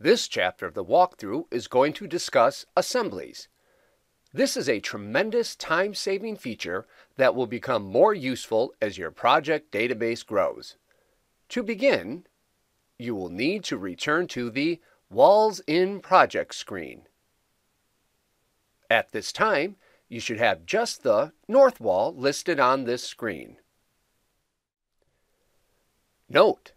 This chapter of the walkthrough is going to discuss assemblies. This is a tremendous time-saving feature that will become more useful as your project database grows. To begin, you will need to return to the Walls in Project screen. At this time, you should have just the north wall listed on this screen. Note,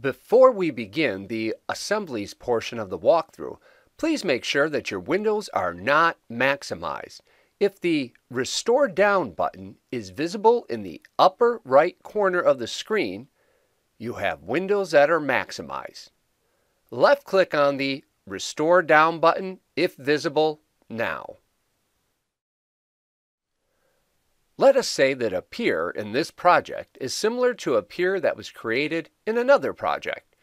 before we begin the assemblies portion of the walkthrough, please make sure that your windows are not maximized. If the Restore Down button is visible in the upper right corner of the screen, you have windows that are maximized. Left click on the Restore Down button if visible now. Let us say that a pier in this project is similar to a pier that was created in another project.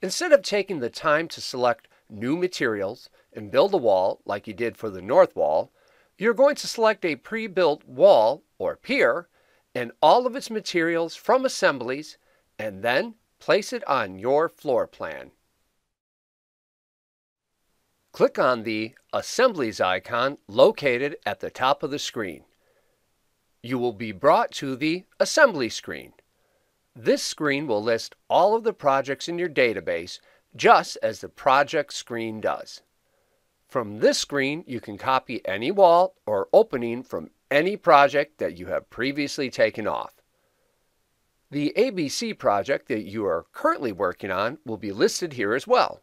Instead of taking the time to select new materials and build a wall like you did for the north wall, you're going to select a pre-built wall or pier and all of its materials from assemblies and then place it on your floor plan. Click on the Assemblies icon located at the top of the screen you will be brought to the Assembly screen. This screen will list all of the projects in your database just as the project screen does. From this screen, you can copy any wall or opening from any project that you have previously taken off. The ABC project that you are currently working on will be listed here as well.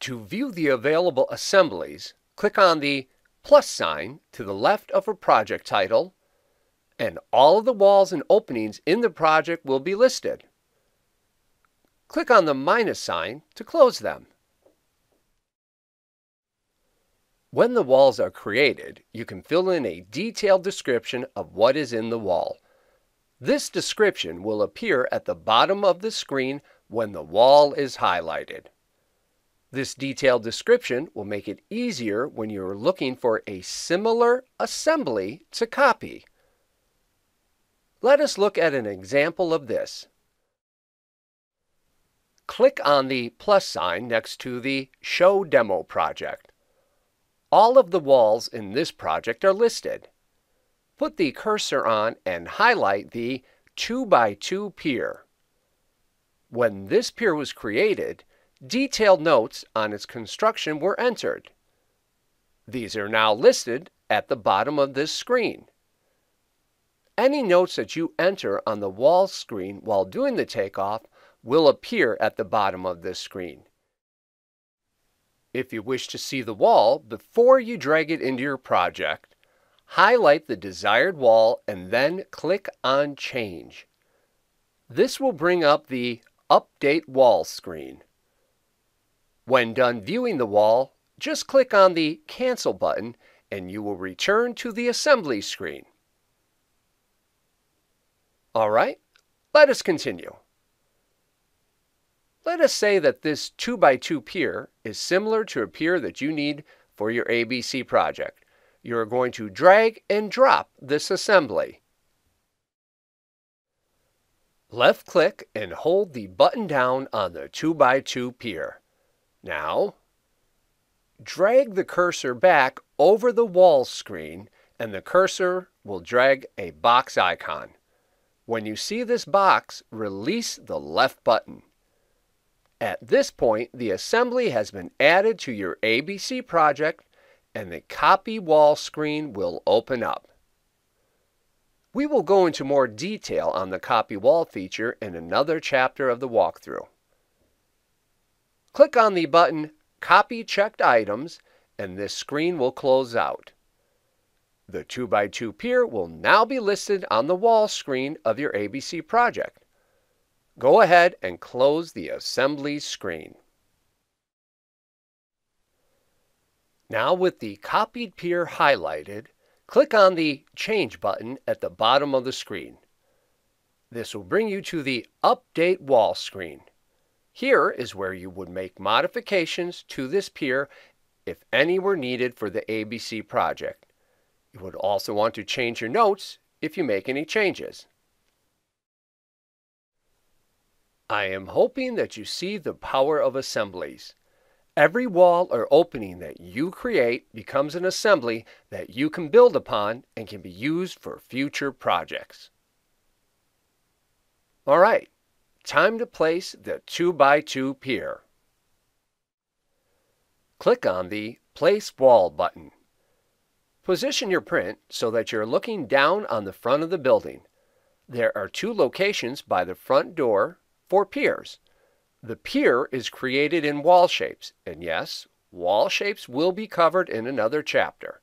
To view the available assemblies, click on the plus sign to the left of a project title, and all of the walls and openings in the project will be listed. Click on the minus sign to close them. When the walls are created, you can fill in a detailed description of what is in the wall. This description will appear at the bottom of the screen when the wall is highlighted. This detailed description will make it easier when you're looking for a similar assembly to copy. Let us look at an example of this. Click on the plus sign next to the Show Demo project. All of the walls in this project are listed. Put the cursor on and highlight the 2x2 pier. When this pier was created, Detailed notes on its construction were entered. These are now listed at the bottom of this screen. Any notes that you enter on the wall screen while doing the takeoff will appear at the bottom of this screen. If you wish to see the wall before you drag it into your project, highlight the desired wall and then click on Change. This will bring up the Update Wall screen. When done viewing the wall, just click on the Cancel button and you will return to the assembly screen. All right, let us continue. Let us say that this 2x2 pier is similar to a pier that you need for your ABC project. You are going to drag and drop this assembly. Left click and hold the button down on the 2x2 pier. Now, drag the cursor back over the wall screen and the cursor will drag a box icon. When you see this box, release the left button. At this point, the assembly has been added to your ABC project and the copy wall screen will open up. We will go into more detail on the copy wall feature in another chapter of the walkthrough. Click on the button Copy Checked Items and this screen will close out. The 2x2 pier will now be listed on the wall screen of your ABC project. Go ahead and close the Assembly screen. Now with the copied pier highlighted, click on the Change button at the bottom of the screen. This will bring you to the Update Wall screen. Here is where you would make modifications to this pier if any were needed for the ABC project. You would also want to change your notes if you make any changes. I am hoping that you see the power of assemblies. Every wall or opening that you create becomes an assembly that you can build upon and can be used for future projects. All right, time to place the 2x2 pier. Click on the Place Wall button. Position your print so that you're looking down on the front of the building. There are two locations by the front door for piers. The pier is created in wall shapes, and yes, wall shapes will be covered in another chapter.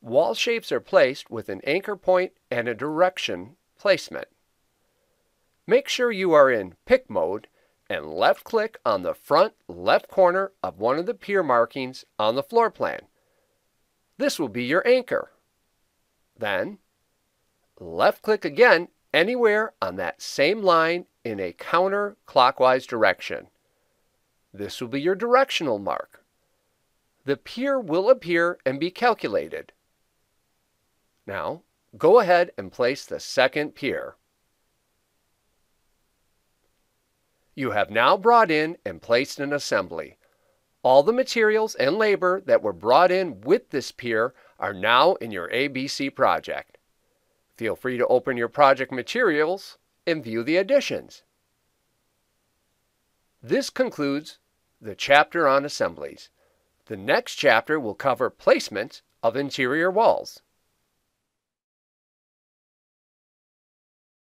Wall shapes are placed with an anchor point and a direction placement. Make sure you are in Pick mode and left click on the front left corner of one of the pier markings on the floor plan. This will be your anchor. Then, left click again anywhere on that same line in a counterclockwise direction. This will be your directional mark. The pier will appear and be calculated. Now, go ahead and place the second pier. You have now brought in and placed an assembly. All the materials and labor that were brought in with this pier are now in your ABC project. Feel free to open your project materials and view the additions. This concludes the chapter on assemblies. The next chapter will cover placement of interior walls.